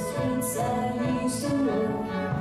streets I used to know.